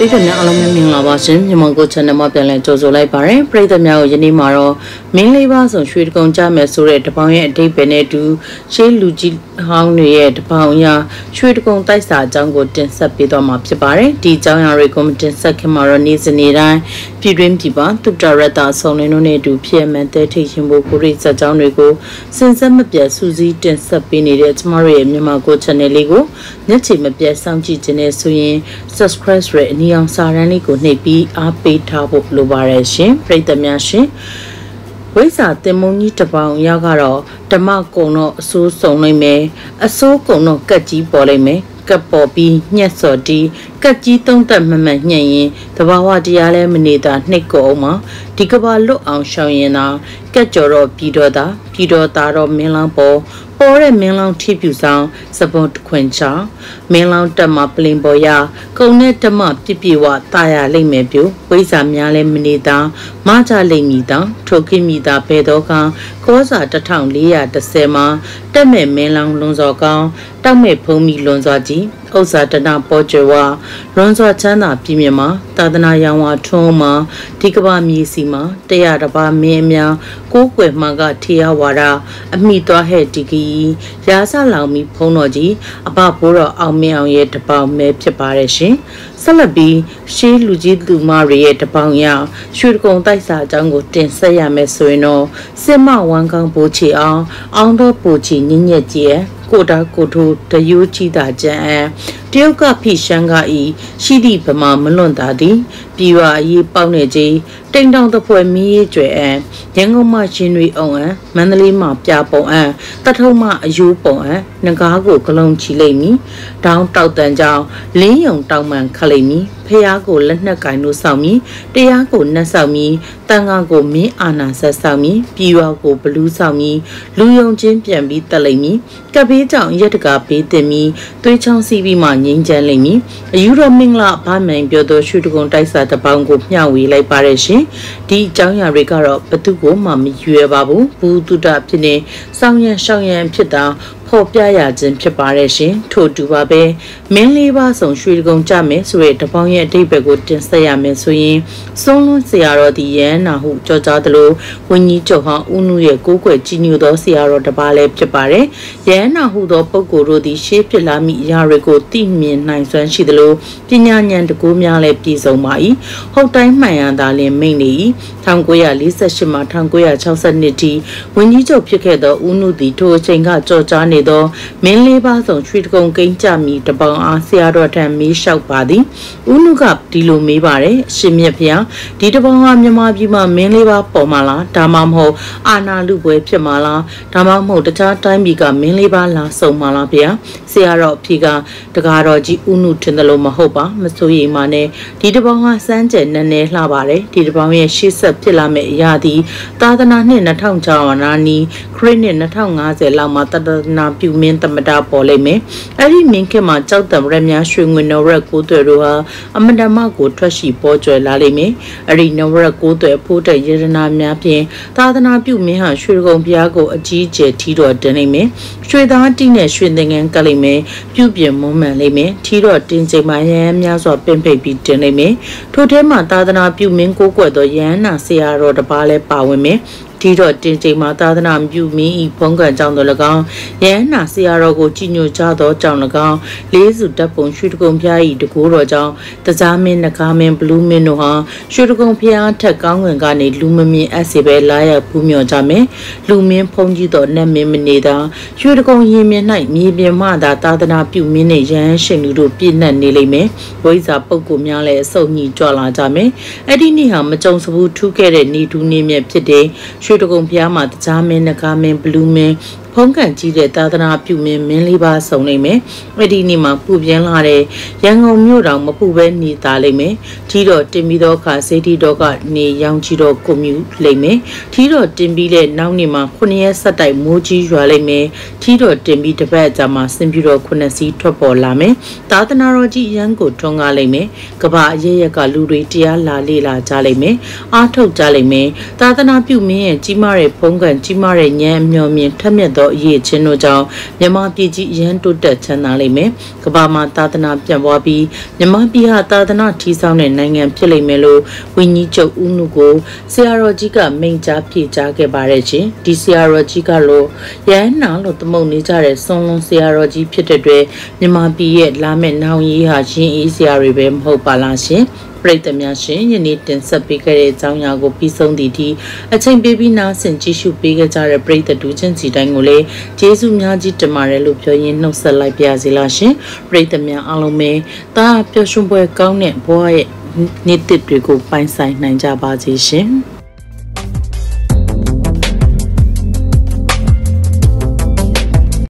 ပြည်သူများအားလုံးပဲမင်္ဂလာပါရှင်မြန်မာကို channel မှာပြန်လည်ကြိုဆိုလိုက်ပါရယ်ပြည်သူများကိုယနေ့မှာတော့မင်းလေးပါဆိုရွှေတကုံကြမယ်ဆိုတဲ့တပောင်ရဲ့အတိတ်ပဲနဲ့တူရှေးလူကြီးဟောင်းတွေရဲ့တပောင်ရရွှေတကုံတိုက်စာအကြောင်းကိုတင်ဆက်ပေးသွားမှာဖြစ်ပါတယ်ဒီအကြောင်းအရာတွေကိုမတင်ဆက်ခင်မှာတော့နေ့စဉ်နေ့တိုင်းပြည်တွင်းပြည်ပသူတရတာဆုံလင်းတို့နဲ့အတူဖြစ်မှန်တဲ့ထိရှင်ဖို့ကိုရိစက်ကြောင်းတွေကိုစင်ဆက်မပြတ်စူးစီးတင်ဆက်ပေးနေတဲ့ကျမတို့ရဲ့မြန်မာကို channel လေးကိုညချီမပြတ်စောင့်ကြည့်ခြင်းနဲ့ဆိုရင် subscribe ရတဲ့အနည်းအောင်စာရန်လေးကိုနှိပ်ပြီးအားပေးထားဖို့လိုပါတယ်ရှင်ပရိသတ်များရှင်ဝိဇာတင်မုံကြီးတပောင်ရောက်ကတော့ဓမ္မကုံတော့အစိုးစုံနိုင်မယ်အစိုးကုံတော့ကက်ကြီးပေါ်လိုက်မယ်ကပ်ပေါ်ပြီးညက်စော်တီးကက်ကြီးသုံးသက်မမှန်ညှက်ရင်တဘာဝတရားလဲမနေတာနှိတ်ကိုအောင်မှာဒီကဘာလွတ်အောင်ရှောင်ရင်သာကက်ကြော်တော့ပြီးတော့သာပြီးတော့သာတော့မင်းလောင်းပေါ် ပေါ်တဲ့မင်းလောင်းထိပြူဆောင်စပွန်ခွင်ချောင်းမင်းလောင်းတက်မှာပလင်ပေါ်ရကုံနဲ့တမပြပြဝတာရလိမ့်မယ်ပြူဝိဇာများလဲမနေတာမကြလိမ့်မည်တောင်ထိုကိမိတာဘဲတော့ကကောစာ1430မှာ တက်မဲ့မင်းလောင်းလွန်စော်ကောင်းတောက်မဲ့ဖုံးမီလွန်စော်ကြီးဥစ္စာတနာပေါ်ကျွဝလွန်စော်ချမ်းသာပြည်မြမှာသာသနာရောင်ဝါထွန်းမှာဒီကဘာမြေစီမှာတရားတပါမင်းအများကိုးကွယ်မှကထေရဝါဒအမိသွားဟဲ့ဒီကီရာဆလောင်မီဖုံးတော်ကြီးအဘဘိုးတော်အောင်မင်းအောင်ရဲ့တပေါင်မဲဖြစ်ပါတယ်ရှင်ဆက်လက်ပြီးရှေးလူကြီးသူမတွေရဲ့တပေါင်ရရွှေတကုံတိုက်စာအကြောင်းကိုတင်ဆက်ရမယ်ဆိုရင်တော့စစ်မဝမ်းကောင်းဘိုးချီအောင်အောင်တော့ပူချီညညက်ကြီးရဲ့ကိုတာကိုထိုတယိုးကြည်တာကြံအံတ ရုတ်ကဖိရှမ်းကဤရှိသည့်ဗမာမလွန်တာသည်ပြည်ဝအရေးပေါက်နေကြီးတိမ်တောင်တပွဲမီးရေးကျွဲအံရန်ကုန်မှရှင်တွေအောင်အံမန္တလေးမှပြပုံအံတထုံမှအယိုးပုံအံငကားကိုကလုံးချီလိမ့်မည်တောင်းတောက်တန်ကြောင်လင်းယုံတောက်မှန်ခလိမ့်မည်ဖះကိုလက်နှက်ကင်လို့စောင့်မည်တရားကိုနှက်ဆောင်မည်တန်ခါကိုမင်းအာနာဆက်ဆောင်မည်ပြည်ဝကိုဘလူးဆောင်မည်လူယုံချင်းပြန်ပြီးတက်လိမ့်မည်ကဘေးကြောင့်ရက်တကာဘေးတင်မည်သွေးချောင်းစီးပြီးမှငိမ့်ချမ်းလိမ့်မည်အယူတော်မင်္ဂလာဗမိုင်ပြောသောရှုတကုံတိုက်စာတပေါင်းကိုမျှဝေလိုက်ပါရရှင်ဒီအကြောင်းအရာတွေကတော့ဘသူကိုမှမရွယ်ပါဘူးဘူးတုဒဖြစ်နေစောင်းရန်ရှောင်းရန်ဖြစ်တာ ဖော်ပြရခြင်းဖြစ်ပါတယ်ရှင်ထို့တူပါပဲမင်းလေးပါဆောင်ရွှေကုံကြမယ်ဆိုတဲ့တပေါင်းရဲ့အတိတ်ဘက်ကိုတင်ဆက်ရမယ်ဆိုရင်စွန်းလွန်းဆရာတော်ဒီရန်နာဟုကြောကြားသလိုဝင်းကြီးချုပ်ဟောင်းဦးနုရဲ့ကိုးကွယ်ကြီးညိုသောဆရာတော်တစ်ပါးလည်းဖြစ်ပါတယ်ရန်နာဟုသောပုဂ္ဂိုလ်တို့သည်ရှေးဖြစ်လာမိအရာတွေကိုသိမြင်နိုင်စွမ်းရှိသလိုပညာဉာဏ်တကူများလည်းပြည့်စုံပါ၏ဟုတ်တိုင်းမှန်ရသာလင်မိန်နေ၏1948မှ1962ထိဝင်းကြီးချုပ်ဖြစ်ခဲ့သောဦးနုသည်ထိုအချိန်ကကြောကြားနေသောမင်းလေးပါဆောင်ရွှေတကုံကိန်းကြမီတပောင်အားဆရာတော်ထံမေးလျှောက်ပါသည်ဦးနုကဒီလိုမေးပါတယ်အရှင်မြတ်ဖျားဒီတပောင်ဟာမြမပြည်မှာမင်းလေးပါပေါ်မှာလားဒါမှမဟုတ်အာနာလူပွဲဖြစ်မှာလားဒါမှမဟုတ်တခြားတိုင်းပြည်ကမင်းလေးပါလာဆုံမှာလားဗျာဆရာတော်အဖေကတကားတော်ကြီးဦးနုထင်တယ်လို့မဟုတ်ပါမစိုးရိမ်ပါနဲ့ဒီတပောင်ဟာစမ်းကြယ်နည်းနည်းလှပါတယ်ဒီတပောင်ရဲ့ရှေ့ဆက်ဖြစ်လာမယ့်အရာသည်သာသနာနှစ်2006နာနီခရစ်နှစ်2050လောက်မှာတတနာပြုမင်းသမတာပေါ်လိမ့်မယ်အဲ့ဒီမင်းခင်မှာကြောက်တံရက်များရွှေငွေနရက်ကိုသွဲတို့ဟာအမတမကိုထွက်ရှိပေါ်ကျွယ်လာလိမ့်မယ်အဲ့ဒီနရက်ကိုသွဲဖို့တဲ့ယေရနာများဖြင့်သာသနာပြုမင်းဟာရွှေကုံဘုရားကိုအကြီးကျယ်ထီတော်တင်လိမ့်မယ်ရွှေသားတိနဲ့ရွှေသင်္ကန်းကလိမ့်မယ်ပြုပြင်မွမ်းမံလိမ့်မယ်ထီတော်တင်ချိန်မှာရဟန်းများစွာပင့်ဖိတ်ပြီးတင်လိမ့်မယ်ထို့ထဲမှာသာသနာပြုမင်းကိုကွယ်သောယဟန္နာဆရာတော်တစ်ပါးလည်းပါဝင်မယ် ဒီတော့တင်ချိန်မှာသာသနာပြုမင်းဤဘုံကံကြောင့်တော်၎င်းယဟနာဆရာတော်ကိုကြည်ညိုကြသောကြောင့်၎င်းလေးစုတပ်ပုံရွှေတကုံဖျားဤတကူတော်ကြောင့်တကြားမင်းနဂါမင်းဘလူးမင်းတို့ဟာရွှေတကုံဖျားထက်ကောင်းဝင်ကနေလူမမြင်အပ်စေပဲလာရပူးမြော်ကြမယ်လူမင်းဖုံးကြီးတော်နတ်မင်းမနေတာရွှေတကုံရင်မြင်၌မြေပြင်မှသာသာသနာပြုမင်းနဲ့ရဟန်းရှင်လူတို့ပြည့်နှက်နေလိမ့်မယ်ဝိဇာပုဂ္ဂိုလ်များလည်းအစုံညီကြွလာကြမယ်အဲ့ဒီနေ့ဟာမကြုံစဘူးထူးခဲ့တဲ့နေထူးနေမြတ်ဖြစ်တဲ့ရွှေတကုံဖျားမှာတကြားမင်းနဂါမင်းဘလူးမင်း ဖုံးကန်ကြီးတဲ့သာသနာပြုမင်းမင်းလေးပါဆုံနေမယ်။အဲ့ဒီနေ့မှာပူပြင်းလာတဲ့ရန်ကုန်မြို့တော်မပူပဲနေသားလိမ့်မယ်။ထီတော်တင်ပြီးတော့ခါစေတီတော်ကနေရောင်ကြီးတော်ကိုမြူလိမ့်မယ်။ထီတော်တင်ပြီးတဲ့နောက်နေ့မှာခုနှစ်ရက်ဆက်တိုက်မိုးကြီးရွာလိမ့်မယ်။ထီတော်တင်ပြီးတစ်ပတ်အကြာမှာစင်ပြတော်ခုနှစ်စီးထွက်ပေါ်လာမယ်။သာသနာတော်ကြီးရန်ကိုထွန်းကားလိမ့်မယ်။ကဘာအရရက်ကလူတွေတရားလာလေ့လာကြလိမ့်မယ်။အားထုတ်ကြလိမ့်မယ်။သာသနာပြုမင်းရဲ့ကြီးမားတဲ့ဖုံးကန်ကြီးမားတဲ့ဉာဏ်အမျှော်မြင်ထက်မြက်သောအရေးချင်းတို့ကြောင့်မြန်မာပြည်ကြီးရန်တိုးတက်ချမ်းသာလိမ့်မယ်ကမ္ဘာမှာသာသနာပြန့်ပွားပြီးမြန်မာပြည်ဟာသာသနာထီဆောင်တဲ့နိုင်ငံဖြစ်လိမ့်မယ်လို့ဝင်းကြီးချုပ်ဦးနုကိုဆရာတော်ကြီးကမိန့်ကြားဖြေကြားခဲ့ပါတယ်ရှင်ဒီဆရာတော်ကြီးကလို့ရဟန်းနာလို့သမုတ်နေကြတဲ့ဆွန်လွန်ဆရာတော်ကြီးဖြစ်တဲ့အတွက်မြန်မာပြည်ရဲ့လာမယ့်နောင်ရေးဟာရှင်အေးဆရာတွေပဲမဟုတ်ပါလားရှင် ပရိသတ်များရှင်ယနေ့တင်ဆက်ပေးခဲ့တဲ့အကြောင်းအရာကိုပြီးဆုံးသည့်ဒီအချိန်ပေးပြီးနားဆင်ကြည့်ရှုပေးခဲ့ကြတဲ့ပရိသတ်ဒူးချင်းစီတိုင်းကိုလည်းကျေးဇူးများကြီးတင်ပါတယ်လို့ပြောရင်းနှုတ်ဆက်လိုက်ပါစေလားရှင်ပရိသတ်များအားလုံးပဲတာပျော်ရွှင်ပွဲကောင်းတဲ့ဘဝရဲ့နေ့တစ်တွေကိုပိုင်ဆိုင်နိုင်ကြပါစေရှင်